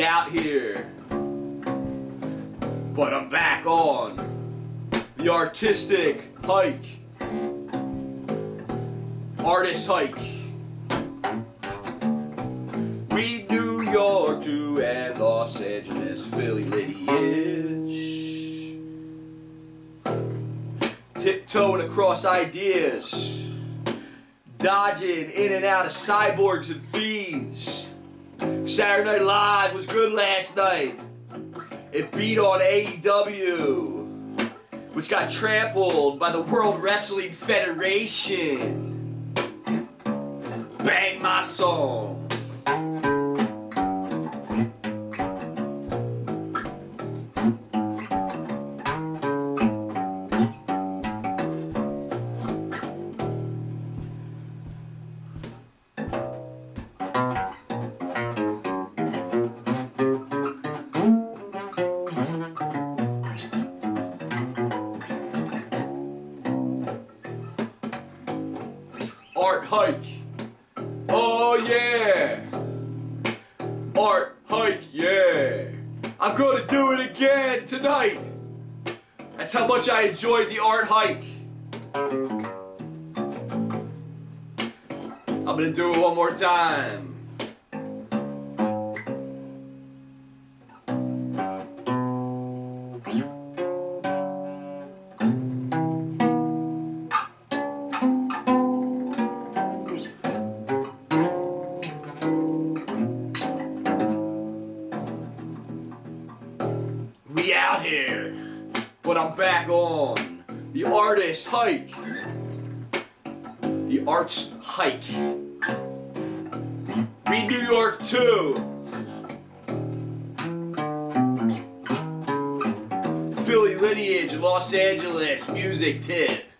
Out here. But I'm back on the artistic hike. Artist hike. We New York to and Los Angeles, Philly lineage. Tiptoeing across ideas. Dodging in and out of cyborgs and fiends. Saturday Night Live was good last night. It beat on AEW, which got trampled by the World Wrestling Federation. Bang my song. Art hike. Oh yeah. Art hike, yeah. I'm gonna do it again tonight. That's how much I enjoyed the art hike. I'm gonna do it one more time. We out here, but I'm back on the artist hike. The arts hike. We New York too. Philly lineage, Los Angeles music tip.